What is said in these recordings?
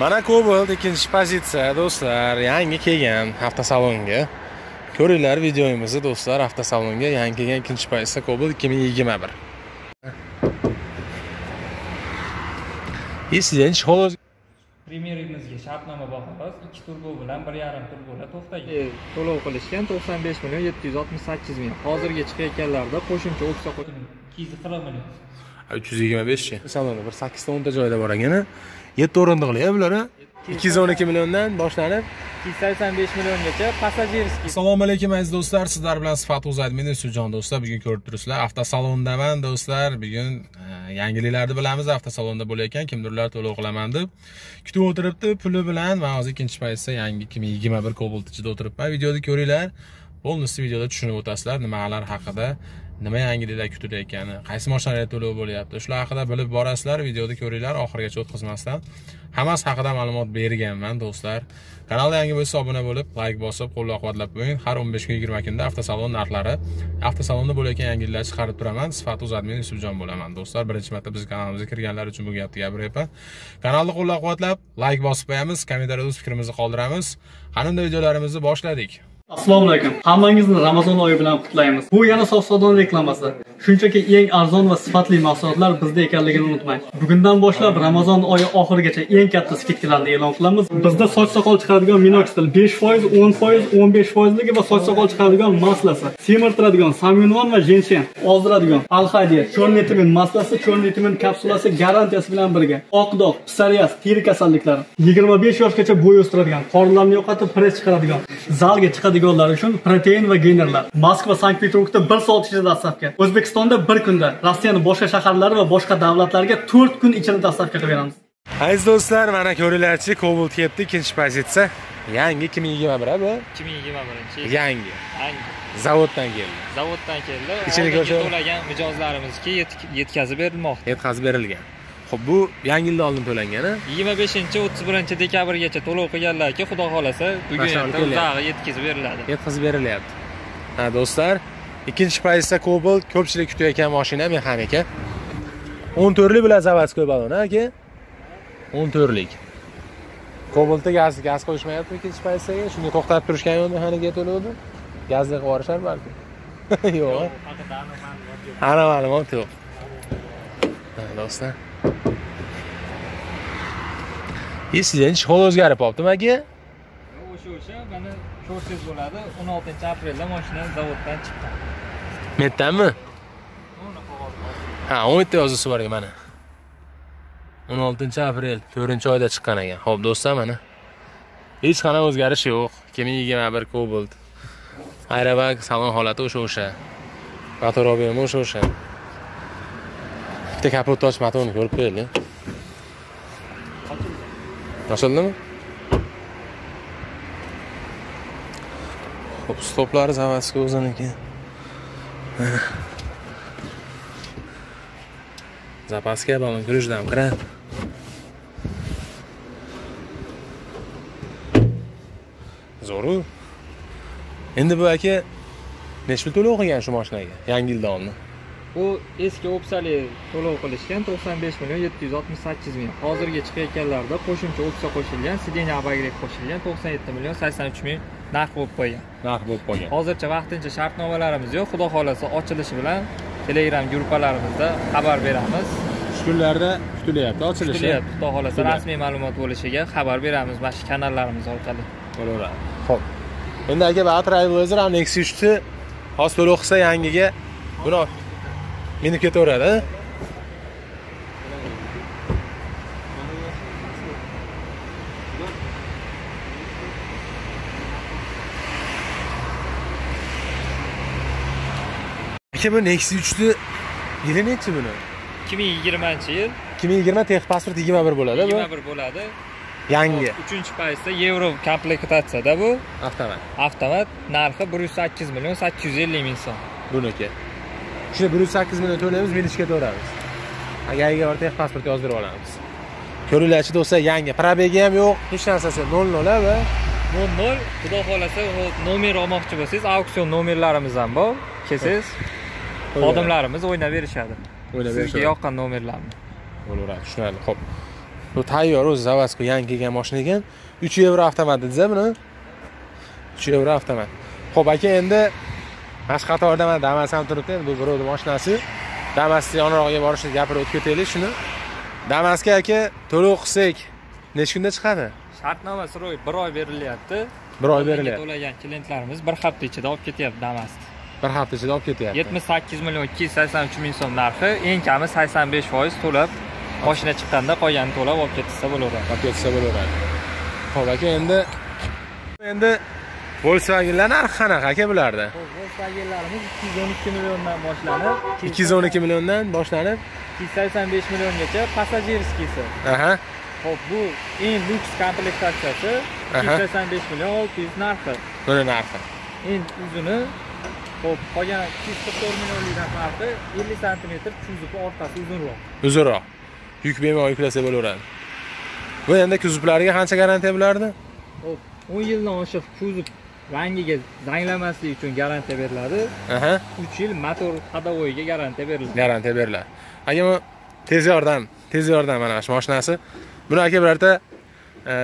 mana Cobalt ikkinchi pozitsiya do'stlar. Yangi kelgan avtosalonga. Ko'ringlar videomizni do'stlar avtosalonga yangi kelgan ikkinchi pozitsiya Cobalt 2021 и сиденье холод premyerimizga shartnoma bahosi ikki turbo bilan bir yarim turboda to'xtagan to'lov qilishgan to'qson besh million yetti yuz oltmish sakkiz ming. Hozirgi chiqayotganlarida qo'shimcha o'tsa ikki yuz qirq million. Uch yuz yigirma beshchi? Salonda bir sakkizta o'nta joyda bor ekan yetti o'rindiqli. Bular ikki yuz o'n ikki milliondan boshlanib ikki yuz sakson besh milliongacha passajirskiy assalomu alaykum aziz do'stlar. Sizlar bilan sifat o'zadmin yusufjon do'stlar bugun ko'rib turibsizlar. Avtosalondaman do'stlar. Bugun e, yangiliklarni bilamiz. Avtosalonda bo'layotgan kimdirlar to'lov qilaman deb. Kutib o'tiribdi puli bilan. Man hozir ikkinchi paytda yangi ikki ming yigirma bir cobalt ichida o'tiribman. Videoni ko'ringlar. Полностью videoda tushunib o'tasizlar nimalar haqida nima yangiliklar kutilayotgani qaysi mashinalar to'lov bo'lyapti? Shular haqida bilib borasizlar videoni ko'ringlar oxirigacha o'tkazmasdan. Hammasi haqida ma'lumot berganman do'stlar. Kanalga yangi bo'lsa obuna bo'lib layk bosib qo'llab quvvatlab qo'ying. Har 15 kun 20 kunda avtosalon narxlari. Avtosalonda bo'layotgan yangiliklar chiqarib turaman. Sifat admin yusufjon bo'laman do'stlar. Birinchi marta bizni kanalimizga kirganlar uchun bu gapni gapiryapman kanalni qo'llab quvvatlab layk bosib qo'yamiz kommentariyada o'z fikrimizni qoldiramiz. Qani unda videolarimizni boshladik? Assalomu alaykum. Hammangizni ramazon oyi bilan qutlaymiz. Bu yana sof savdo reklamasi. Shunchaki eng arzon va sifatli mahsulotlar bizda ekanligini unutmang. Bugundan boshlab ramazon oyi oxirigacha eng katta skidkalarni e'lon qilamiz. Bizda soch soqol chiqaradigan minoxidil besh foiz o'n foiz o'n besh foizligi va soch soqol chiqaradigan maslasi semirtiradigan samyunvon va jenshen ozdiradigan alhadiya черный тмин maslasi черный тмин kapsulasi garantiyasi bilan birga oq dog' psoriaz teri kasalliklari yigirma besh yoshgacha bo'y o'stiradigan qorinlarni yo'qotib press chiqaradigan zalga chiqadigan chiqadiganlar uchun protein va geynerlar moskva sankt peterburgda bir soat ichida dostavka o'zbekistonda bir kunda rossiyani boshqa shaharlari va boshqa davlatlarga to'rt kun ichida dostavka qilib beramiz aziz do'stlar mana ko'ringlarchi cobalt kelibdi ikkinchi pozitsiya. Yangi ikki ming yigirma bir bu? ikki ming yigirma birinchi. Yangi. Yangi. Zavoddan keldi. Zavoddan keldi. Ichini ko'rsat- to'lagan mijozlarimizga yetk- yetkazib berilmoqda. Yetkazib berilgan ho'p bu yangi yildan oldin to'langan a yigirma beshinchi o'ttiz birinchi dekabrgacha to'lov qilganlarga xudo xohlasa bugun uzog'i yetkazib beriladi. Yetkazib berilyapti. Ha do'stlar ikkinchi pozitsiya cobalt ko'pchilik kutayotgan mashina mexanika. O'n to'rtlik bilan заводской balon aka o'n to'rtlik cobaltda gaz gaz qo'yishmayapti ikkinchi pozitsiyaga shunga to'xtatib turishgan yo'q mexanikaga to'lovni gazli qilib yuborishar balki. Yo'q aniq ma'lumot yo'q. Do'stlar сиденье hol o'zgarib qolibdimi aka o'sha o'sha mana ko'rsangiz bo'ladi. O'n oltinchi aprelda mashina zavoddan chiqqan. Bor. ha o'n yetti yozuvchi bor ekan mana. O'n oltinchi aprel to'rtinchi oyda chiqqan ekan. Ho'p do'stlar mana. Hech qanaqa o'zgarish yo'q. Ikki ming yigirma bir cobalt aerobag salon holati o'sha o'sha. Motor ob'emi o'sha o'sha bitta kapot och motorni ko'rib qo'yaylik ochildimi ho'p stoplari заводской o'ziniki zapaska balon kirishdan kiradi zo'ru? Endi bu aka nechi pul to'lov qilgan shu mashinaga yangi yildan oldin bu eski opsali to'lov qilishgan to'qson besh million yetti yuz oltmish sakkiz ming. Hozirgi chiqayotganlarida qo'shimcha opsiya qo'shilgan sidenya abagret qo'shilgan to'qson yetti million sakson uch ming narx bo'lib qo'ygan narx bo'lib qolgan. Hozircha vaqtincha shartnomalarimiz yo'q. Xudo xohlasa ochilishi bilan telegram gruppalarimizda xabar beramiz. Shu kunlarda kutilyapti ochilishi. Kutilyapti. Xudo xohlasa rasmiy ma'lumot bo'lishiga xabar beramiz mana shu kanallarimiz orqali. Bo'laveradi. Ho'p endi aka bu trailblazer ham nexus uchni hozir to'lov qilsa yangiga buni minib ketaveradi aka bu nexus uchni yili nechi buni ikki ming yigirmanchi yil ikki ming yigirma texpasport yigirma bir bo'ladi bu. Yigirma bir bo'ladi yangi. Uchinchi paytda yevro komplektatsiyada bu. Avtomat. Avtomat. Narxi bir yuz sakkiz million sakkiz yuz ellik ming so'm buniki shuni bir yuz sakkiz million to'laymiz minishga ketaveramiz agarga bir texpasport yozdirib olamiz. Ko'ringlarchi do'stlar yangi probegi ham yo'q hech narsasi nol nol va? Nol nol xudo xohlasa nomer olmoqchi bo'lsangiz auksion nomerlarimiz ham bor. Kelsangiz xodimlarimiz o'ynab berishadi sizga berishadi yoqqan nomerlarni. Bo'laveradi tushunarli. Ho'p bu tayyor o'zi zavazga yangi kelgan mashina ekan. Uch yevro avtomat dediza buni uch yevro avtomat. Ho'p aka endi shu qatorda mana damas ham turibdi endi bu birovni mashinasi damasni yonrog'iga borishni gapirib o'tib ketaylik shuni. Damasga aka to'lov qilsak necha kunda chiqadi? Shartnoma срок bir oy berilyapti. Bir oy berilyapti. to'lagan klientlarimiz bir hafta ichida olib ketyapti damasni. Bir hafta ichida olib ketyapti. Yetmish sakkiz million ikki yuz sakson uch ming so'm narxi eng kami sakson besh foiz to'lab mashina chiqqanda qolganini to'lab olib ketsa bo'laveradi. Olib ketsa bo'laveradi. Ho'p aka endi endi volkswagenlar narxi qanaqa aka bularda? Volkswagenlarimiz ikki yuz o'n ikki milliondan boshlanib ikki yuz o'n ikki milliondan boshlanib. ikki yuz sakson besh milliongacha passajirskiysi aha. Ho'p bu eng lyuks komplektatsiyasi. Ikki yuz sakson besh million olti yuz narxi. Buni narxi. Eng uzuni ho'p qolgan ikki yuz qirq to'rt millionlikdan narxi ellik santimetr orqasi uzunroq. Uzunroq. Yuk bemalol yuklasa bo'laveradi. Bu endi kuzovlariga qancha garantiya bo'lardi Hop, 10 yildan oshiq kuzov rangiga zanglamaslik uchun garantiya beriladi. 3 yil motor ходовойga garantiya beriladi. garantiya beriladi aka bu tez yordam tez yordam mana shu mashinasi buni aka birorta e,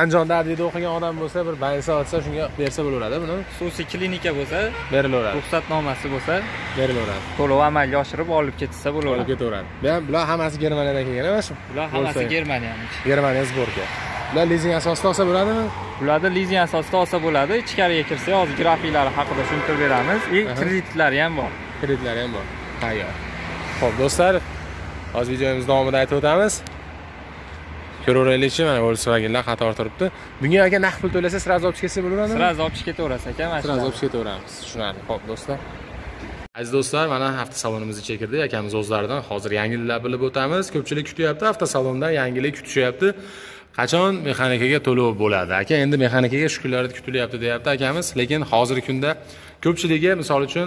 andijonda abdiyda o'qigan odam bo'lsa bir bansa otsa shunga bersa bo'laveradi buni Xususiy klinika bo'lsa, berilaveradi ruxsatnomasi bo'lsa, berilaveradi to'lov amalga oshirib olib ketsa olib bo'laveradi. ketaveradi bu ham bular hammasi germaniyadan kelgan emas Bular hammasi Germaniyaniki. germaniya sborka bular lizing asosida olsa bo'ladimi? Bularni lizing asosida olsa bo'ladi. Ichkariga kirsa hozir grafiklari haqida tushuntirib beramiz. И kreditlari ham bor. kreditlari ham bor. Tayyor. Ho'p do'stlar hozir videomiz davomida aytib o'tamiz. Ko'raveraylikchi mana volkswagenlar qator turibdi. Bunga aka naqd pul to'lasa sразу olib chiqsa bo'laveradimi? Sразу olib chiqib ketaverasiz aka mana shular. olib ketaveramiz tushunarli. Ho'p do'stlar. Aziz do'stlar mana avtosalonimizni chekirdik. Akamiz o'zlaridan hozir yangiliklar bilib o'tamiz. Ko'pchilik kutyapti avtosalondan yangilik kutishyapti qachon mexanikaga to'lov bo'ladi? Aka endi mexanikaga shu kunlarda kutilyapti deyapti akamiz. Lekin hozirgi kunda ko'pchiligi misol uchun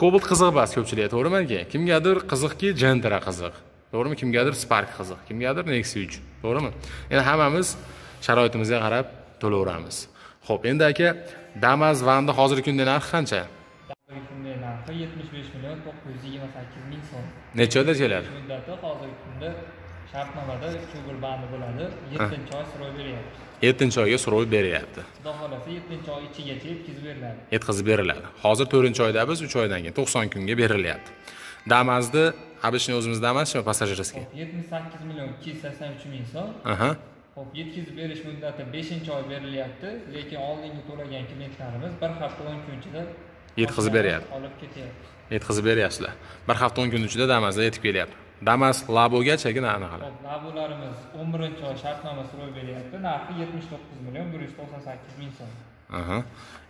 cobalt qiziq emas ko'pchilikga to'g'rimi aka kimgadir qiziqki gentra qiziq to'g'rimi? Kimgadir spark qiziq kimgadir nexi uch to'g'rimi? Endi hammamiz sharoitimizga qarab to'laveramiz. Ho'p endi aka damas vanni hozirgi kunda narxi qancha? Bugungi kunda narxi 75 million 928 ming so'm. necha oyda keladi muddati hozirgi kunda shartnomada uch bir bandi bo'ladi. Yettinchi oy srok beryapti. Yettinchi oyga so'rov beryapti. Xudo xohlasa yettinchi oy ichigacha yetkazib beriladi. Yetkazib beriladi. Hozir to'rtinchi oyda biz uch oydan keyin to'qson kunga berilyapti. Damazni обычный o'zimiz damasmi passajirskiy. Yetmish sakkiz million ikki yuz sakson uch ming so'm. Aha. Ho'p yetkazib berish muddati beshinchi oy berilyapti. Lekin oldingi to'lagan klientlarimiz bir hafta o'n kun ichida Yetkazib beryapti. olib ketyapti. Yetkazib beryapsizlar. Bir hafta o'n kun ichida damazda yetib kelyapti damas labogacha anaqalar ho'p labularimiz o'n birinchi oy shartnoma srok beryapti. Narxi yetmish to'qqiz million bir yuz to'qson sakkiz ming so'm. Aha.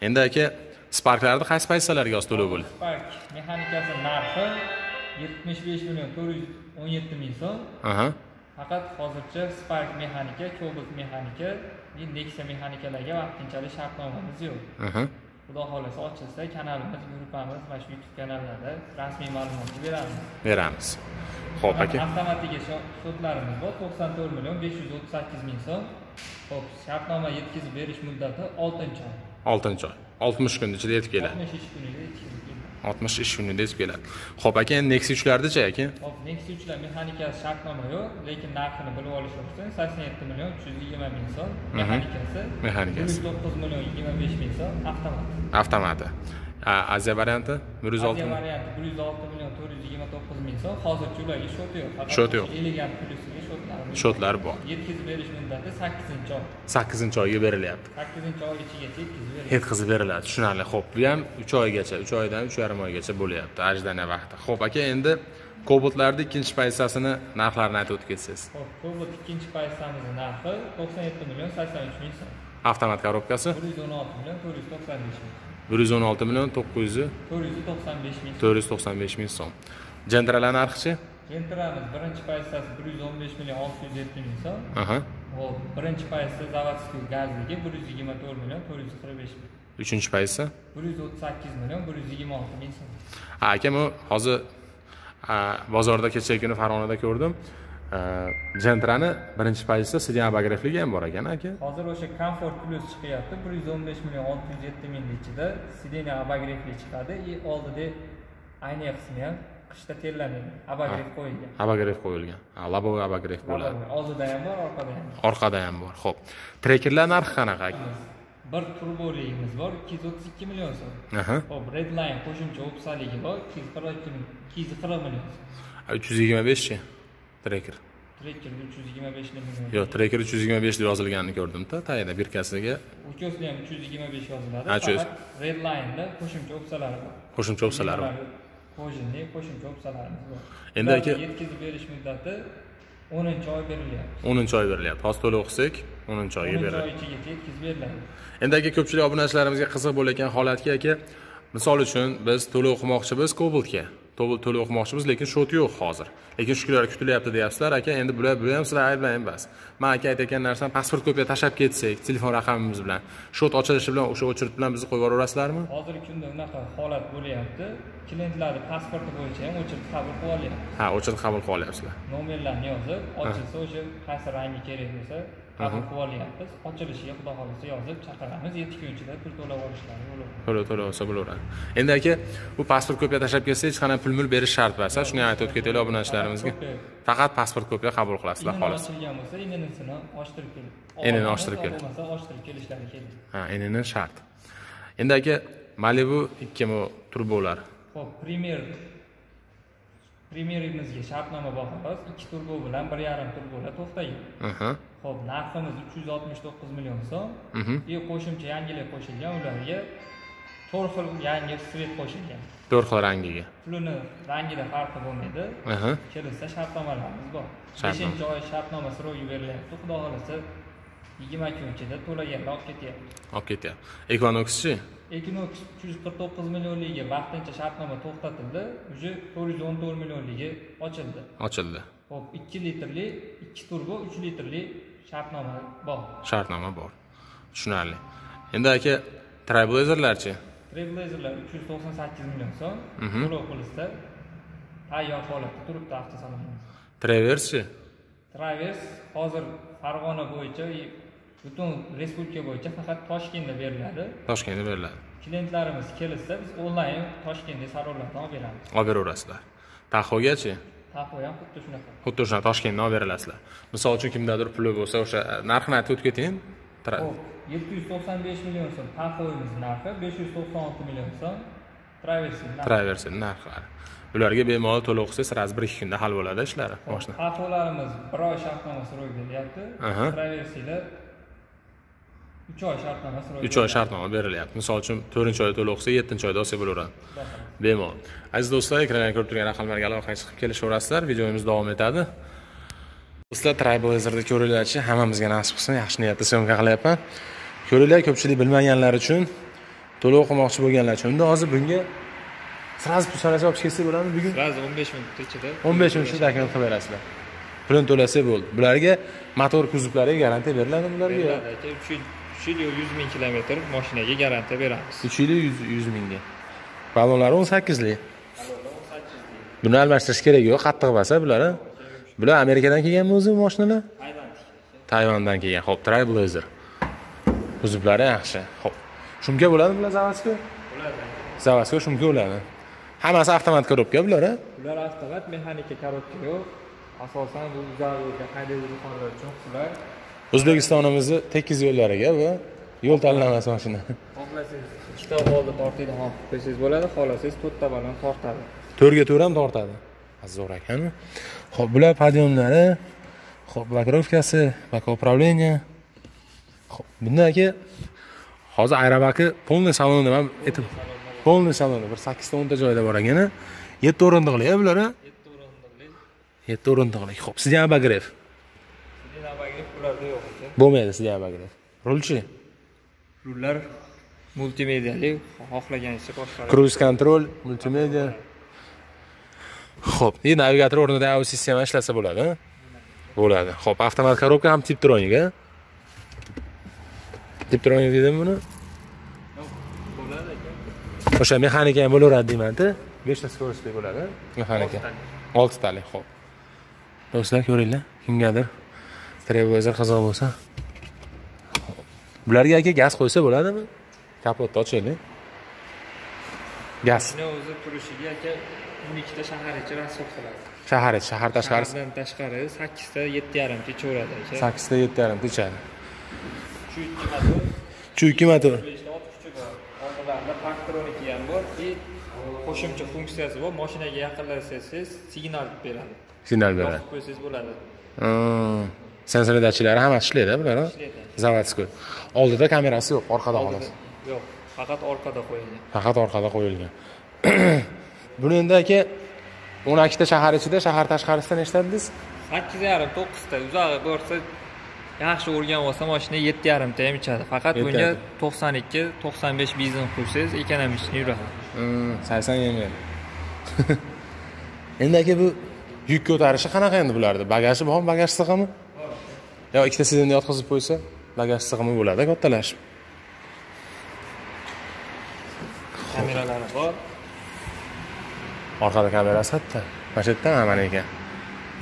Endi aka sparklarni qaysi pozitsiyalarga hozir to'lov bo'ldi? Spark mexanikasi narxi yetmish besh million to'rt yuz o'n yetti ming so'm. Aha. Faqat hozircha spark mexanika cobalt mexanika nexia mexanikalarga vaqtinchalik shartnomamiz yo'q. Aha xudo xohlasa ochilsa kanalimiz gruppamiz mana shu youtube kanallarda rasmiy ma'lumotni beramiz. Beramiz. Ho'p aka. Avtomatiga sho- sotlarimiz bor to'qson to'rt million besh yuz o'ttiz sakkiz ming so'm. Ho'p shartnoma yetkazib berish muddati oltinchi oy. Oltinchi oy. Oltmish kun ichida yetib keladi. Oltmish ish kunida yetkazib keladi oltmish ish yetib keladi. Ho'p aka endi nexi uchlardichi aka. Hop nexia uchlar mexanikasi shartnoma yo'q lekin narxini bilib olish uchun sakson yetti million uch yuz yigirma ming so'm mexanikasi Mexanikasi. bir yuz to'qqiz million yigirma besh ming so'm avtomat. Avtomati. A, aziya varianti? Bir yuz olti Aziya varianti bir yuz olti million to'rt yuz yigirma to'qqiz ming so'm. Hozircha ularga shot yo'q. Faqat Shot yo'q. elegant shotlarimiz shotlar bor. Yetkazib berish muddati sakkizinchi oy. Sakkizinchi oyga berilyapti. Sakkizinchi oy ichigacha yetkazib yetkazib beriladi. Tushunarli. Ho'p bu ham uch oygacha uch oydan uch yarim oygacha bo'lyapti ожидание vaqti. Ho'p aka endi kobaltlarni ikkinchi pozitsiyasini narxlarini aytib o'tib ketsangiz hop cobalt ikkinchi pozitsiyamizni narxi to'qson yetti million sakson uch ming so'm. Avtomat korobkasi bir yuz o'n olti million to'rt yuz to'qson besh ming bir yuz o'n olti million to'qqiz yuz to'rt yuz to'qson besh ming to'rt yuz to'qson besh ming so'm. Jentralar narxichi Gentramiz birinchi pozitsiyasi bir yuz o'n besh million olti yuz yetti ming so'm hop birinchi pozitsiya zavodskiy gazligi bir yuz yigirma to'rt million to'rt yuz qirq besh ming. Uchinchi pozitsiya bir yuz o'ttiz sakkiz million bir yuz yigirma olti ming so'm ha aka bu hozir bozorda kechagi kuni farg'onada ko'rdim. A, jentrani birinchi pozitsiya sedan abografligi ham bor ekan aka. Hozir o'sha komfort plus chiqyapti. bir yuz o'n besh million olti yuz yetti ming ichida sideniya обогревli chiqadi. И oldida ayna qismi ham qishda terlamaydi abagrev qo'yilgan. Abagrev qo'yilgan. Lobovый abagrev bo'ladi. Oldida ham bor orqada ham bor. Orqada ham bor ho'p trekerlar narxi qanaqa? Bir turboligimiz bor ikki yuz o'ttiz ikki million so'm. Hop redline qo'shimcha opsaligi bor ikki yuz qirq ikki ikki yuz qirq million so'm. Uch yuz yigirma beshchi? Treker trekker uch yuz yigirma besh million yo'q treker uch yuz yigirma besh deb yozilganini ko'rdimda tagida birkasiga uchasida ham uch yuz yigirma besh yoziladi faqat redlineda qo'shimcha opsalari bor. Qo'shimcha opsalari bor kojinli qo'shimcha opsalarimiz bor Endi aka- yetkazib berish muddati o'ninchi oy berilyapti. O'ninchi oy berilyapti. Hozir to'liq o'qisak o'ninchi oyga o'ninchi beriladi. oy ichigacha yetkazib beriladi. Endi aka ko'pchilik obunachilarimizga qiziq bo'layotgan holatki aka misol uchun biz to'lov o'qimoqchimiz kobaltga to'lov o'qimoqchimiz lekin shot yo'q hozir. Lekin shu kunlar kutilyapti deyapsizlar. Aka endi bular bu ham sizlar ayb bilan emas. Man aka aytayotgan narsam pasport kopiya tashlab ketsak telefon raqamimiz bilan shot ochilishi bilan o'sha o'chirib bilan bizni qo'yib yuboraverasizlarmi hozirgi kunda unaqa holat bo'lyapti. Klientlarni pasporti bo'yicha ham o'chirib qabul qilib olyapti ha o'chirib qabul qilib olyapsizlar nomerlarni yozib ochilsa o'sha qaysi rangi kerak bo'lsa qabul qilib olyapmiz ochilishiga xudo xohlasa yozib chaqiramiz ichida pul to'lab olishlari bo'ladi to'lov to'lov bo'lsa bo'laveradi endi aka bu pasport kopiya tashlab ketsa hech qanday pul mul berish shart emas shuni ham aytib o'tib ketaylik obunachilarimizga faqat pasport kopiya qabul qilasizlar xolos. ochilgan bo'lsa ininisini ochtirib kelib Inini ochtirib kelib. bo'lmasa ochtirib kelishlari kerak ha enini shart? Endi aka malibu ikkimi turbolar? Ho'p primer primerimizga shartnoma bahosi ikki turbo bilan bir yarim turbolar to'xtagan ho'p narximiz uch yuz oltmish to'qqiz million so'm. Mhm. и qo'shimcha yangilik qo'shilgan ularga to'rt xil yangi svet qo'shilgan. To'rt xil rangiga. Pulini rangida farqi bo'lmaydi. Kelishsa shartnomalarimiz bor. Beshinchi oy shartnoma сроgi berilyapti. Xudo xohlasa yigirma kun ichida to'laganda olib ketyapti. Olib ketyapti. Equinoxchi ekinox uch yuz qirq to'qqiz millionligi vaqtincha shartnoma to'xtatildi. Уже to'rt yuz o'n to'rt millionligi ochildi. Ochildi. Ho'p ikki litrli ikki turbo uch litrli shartnoma bor. Shartnoma bor. Tushunarli. Endi aka trailblazerlarchi? Trailblazerlar uch yuz to'qson sakkiz million so'm. Mhm. to'lov qilishsa tayyor holatda turibdi avtosalonimiz traverschi? Travers hozir farg'ona bo'yicha butun respublika bo'yicha faqat toshkentda beriladi. Toshkentda beriladi. Klientlarimiz kelishsa biz onlayn toshkentda salonlardan olib beramiz olib beraverasizlar tahogachi ham xuddi shunaqa. Xuddi o'shani toshkentdan olib berasizlar misol uchun kimdadir puli bo'lsa o'sha narxini aytib o'tib Xo'p, yetti yuz to'qson besh million so'm. Taxoyimiz narxi besh yuz to'qson olti million so'm. Traversi narxlari bularga bemalol to'lov qilsangiz sразу bir ikki kunda hal bo'ladi ishlari moshina taxolarimiz bir oy shartnoma срок beryapti Aha. Uch oy shartnoma uch oy shartnoma berilyapti. Misol uchun to'rtinchi oyda to'lov qilsa yettinchi oyda olsa bo'laveradi. Bemalol. Aziz do'stlar ekranlarga ko'rib turgan raqamlarga aloqaga chiqib kelishaverasizlar videomiz davom etadi. Do'stlar trailblazerni ko'ringlarchi hammamizga nasib qilsin. Yaxshi niyatda syomka qilyapman. Ko'ringlar ko'pchilik bilmaganlar uchun to'lov qilmoqchi bo'lganlar uchun. Unda hozir bunga сразу pul sanasi olib ketsak bo'ladimi? Bugun sразу o'n besh minut ichida. o'n besh minutda taklif qilib berasizlar. Pulini to'lasak bo'ldi. Bularga motor kuzovlariga garantiya beriladimi bularga. Beriladi aka. Uch yil uch yil yuz ming kilometr moshinaga garantiya beramiz. Uch yil yuz yuz mingga. Ballonlari o'n sakkizlik buni almashtirish kerak yo'q qattiq basa bular bular amerikadan kelganmi o'zi moshinalar. Tayvandan kelgan ho'p trailblazer. Kuzovlari yaxshi ho'p. Shumka bo'ladimi bular заводской заводской shumka bo'ladi. Hammasi avtomat коробка bular a? ular avtomat mexanika korotka yo'q. Asosan bu zavodga haydovchi uchun qulay o'zbekistonimizni tekis yo'llariga bu yo'l tanlamas mashina. Xohlasangiz ikkita oldi tortadigan qilib qo'ysangiz bo'ladi. Xohlasangiz to'rtta balon tortadi. To'rtga to'rt ham tortadi zo'r ekan. Ho'p bular подъемlari ho'p блокировкасы bak управление ho'p bunda aka hozir aerobaki полный salonda man aytib полный salonda bir sakkizta o'nta joyda bor ekan a. yetti o'rindiqli bular yetti o'rindiqli yetti o'rindiqli ho'p sizda ham abagrev ularda yo'q ekan bo'lmaydi sizda ham rulchi rullar multimediali xohlagancha boshqaradi cruise control multimedia. Ho'p и navigator o'rnida audio sistema ishlasa bo'ladi bo'ladi. Ho'p avtomat коробка ham tiptronik a tiptronik deydimi buni? O'sha mexanika ham bo'laveradi deymanda. Beshta скоростli bo'ladi. Mexanika. Oltitalik ho'p do'stlar ko'ringlar. Kimgadir trailblazer qiziq bo'lsa bularga aka gaz qo'ysa bo'ladimi kapotni ochaylik gaz o'zi turishiga aka o'n ikkita shahar ichi rasxod qiladi shahar ichi shahar tashqarisi shahardan tashqari sakkizta yetti yarimta ichaveradi aka sakkizta yetti yarimta ichadi shu ikki motor shu ikki motor orqalarida parktroniki ham bor и qo'shimcha funksiyasi bor. Mashinaga yaqinlashsangiz signal beradi. Signal beradi. Qo'ysangiz bo'ladi Hmm. sensor dachilari hammasi ishlaydi bular a? ishlaydi заводской oldida kamerasi yo'q orqada xolos. yo'q faqat orqada qo'yilgan. Faqat orqada qo'yilgan. Buni endi aka o'n ikkita shahar ichida shahar tashqarisida nechta dedingiz? Sakkiz yarim to'qqizta uzog'i borsa yaxshi o'rganib olsa mashina yetti yarimta ham ichadi. Faqat bunga to'qson ikki to'qson besh benzin quysangiz ekonomичный yuradi. Hmm, sakson yengil endi aka bu yuk ko'tarishi qanaqa endi bularni? Bagaji bormi bagaj sig'imi yo ikkita sidenni yotqizib qo'ysa bagaj sig'imi bo'ladi kattalashib kameralari bor orqada kamerasi bitta mana shu yerda mana ekan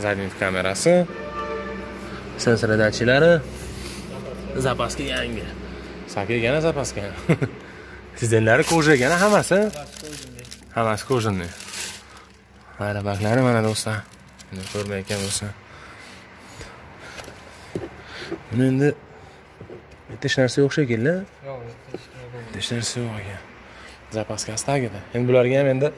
задний kamerasi sensor datchiklari zapaska yangi saka yana zapaska sidenlari kojagana hammasi hammasi kожаный mayli baklari mana do'stlar. Ko'rmayotgan bo'lsa buni endi bitta hech narsa yo'q shekilli yo'q hech narsa yo'q ekan zapaskasi tagida endi bularga ham endi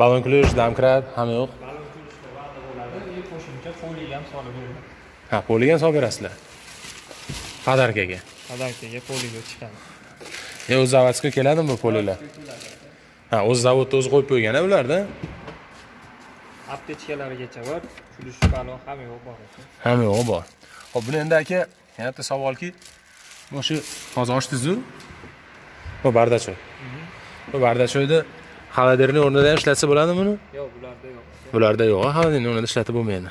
balon ключ domkrat hamma yo'q balon kulishda va'da bo'ladi и qo'shimcha foliya ham solib beriladi ha poliga ham solib berasizlar podarkaga podarkaga poliga chiqadi e o'zi заводской keladimi bu polilar ha o'zi zavodda o'zi qo'yib qo'ygan bularda aptechkalarigacha bor kulish balon hamma yo'q bor. Hamma yo'q bor. Ho'p buni endi aka yana bitta savolki mana shu hozir ochdingizu bu bardachoy. Bu bardachoyni xoladerniy o'rnida ham ishlatsa bo'ladimi buni? Yo'q bularda yo'q. Bularda yo'q xoladerniy o'rnida ishlatib bo'lmaydi.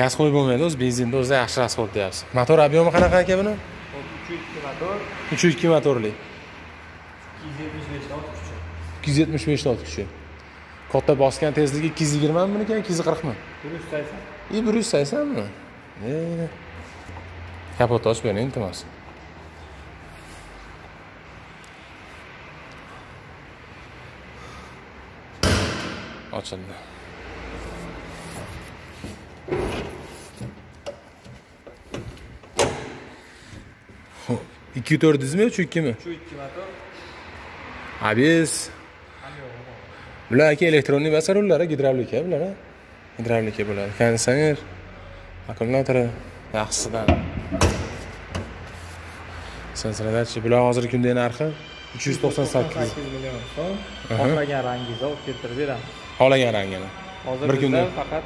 Gaz qo'yib bo'lmaydi o'zi benzinni o'zi yaxshi rasxod deyapsiz. Motor объемi qanaqa aka buni? Uch yuz ikki motor. Uch yuz ikki motorli. Ikki yuz yetmish beshta ot kuchi ikki yuz yetmish beshta ot kuchi katta bosgan tezligi ikki yuz yigirmami buniki ikki yuz qirqmi bir yuz sakson и bir yuz saksonmi E, kapotni ochib bering iltimos ochildi ikki to'rt dizmi uch ikkimi uch ikki motor abes bular aka elektronniy basa rullari gidravlika bular gidravlika bo'ladi konditsioner. Akkumulyatori yaxshisidan. Sensoradachi bular hozirgi kunda narxi uch yuz to'qson sakkiz million so'm. Xohlagan rangingizni olib keltirib beramiz. Xohlagan rangini. Hozir Bir kunda- faqat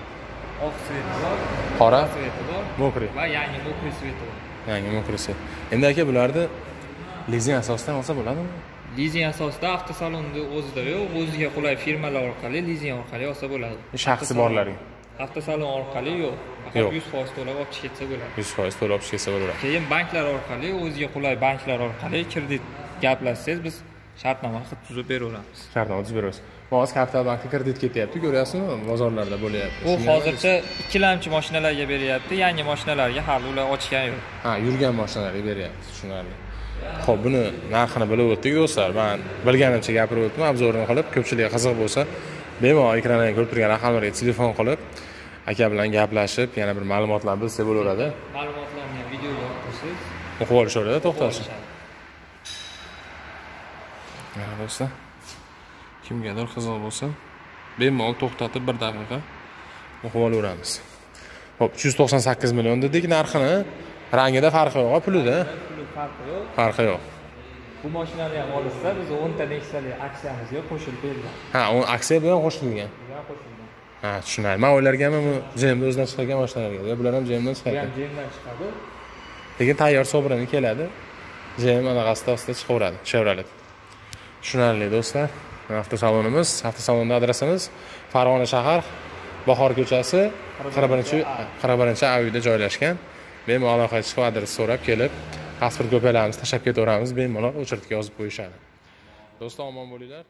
oq sveti bor. Qora? Sveti bor. Mokriy va yangi mokriy sveti bor. Yangi mokrisi endi aka bularni lizing asosidan olsa bo'ladimi lizing asosida avtosalonni o'zida yo'q o'ziga qulay firmalar orqali lizing orqali olsa bo'ladi. Shaxsi borlarga avtosalon orqali yo'q. Faqat yuz foiz to'lab olib chiqib ketsa bo'ladi. Yuz foiz to'lab olib ketsa bo'laveradi keyin banklar orqali o'ziga qulay banklar orqali kredit gaplashsangiz biz shartnoma qilib tuzib beraveramiz. Shartnoma tuzib berasiz bu hozir kapital bankda kredit ketyapti ko'ryapsizmi? Bozorlarda bo'lyapti. Shunga hozircha ikkilamchi mashinalarga beryapti yangi mashinalarga hali ular ochgan yo'q. Ha yurgan mashinalarga beryapti tushunarli ho'p buni narxini bilib o'tdik do'stlar man bilganimcha gapirib o'tdim. Obzorini qilib ko'pchilikga qiziq bo'lsa bemalol ekrandan ko'rib turgan raqamlarga telefon qilib aka bilan gaplashib yana bir ma'lumotlar bilsa bo'laveradi. Ma'lumotlarni ham videoga olib o'qib olishaveradi to'xtashib mana do'stlar kimgadir qiziq bo'lsa bemalol to'xtatib bir daqiqa o'qib olaveramiz. Ho'p uch yuz to'qson sakkiz million dedik narxini rangida farqi yo'q pulida? Puli farqi yo'q. Farqi yo'q. Bu mashinani ham olishsa biz o'nta nexiyali aksiyamizga qo'shilib beriladi ha u aksiya bilan qo'shilgan. Bular qo'shilgan. Ha tushunarli. Man o'ylarganman bu jmni o'zidan chiqargan mashinalarga yo bular ham jmdan bu chiqargan. ham jemdan chiqadi. Lekin tayyor sobrini keladi. Jm anaqasida ostida chiqaveradi chevrolet tushunarli do'stlar. Avtosalonimiz avtosalonni adresimiz farg'ona shahar bahor ko'chasi qirq birinchi qirq birinchi avida joylashgan bemalol aloqaga chiqib adres so'rab kelib pasport ko'paylarimizni tashlab ketaveramiz bemalol o'chirtga yozib qo'yishadi. Do'stlar omon bo'linglar.